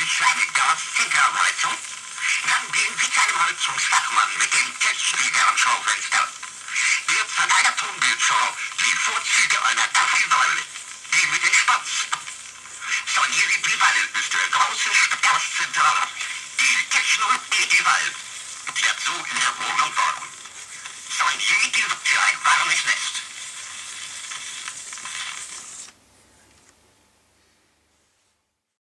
sich seine Gas-Zinkerheizung. Dann gehen Sie zu einem Holzungsfachmann mit dem Testspiegel am Schaufenster. Wird von einer Tonbildschau die Vorzüge einer Kaffeesäule, die mit dem Spatz. Sonieri Pival ist der große Stadtzentrale, die Techno-Edival, Der Zug in der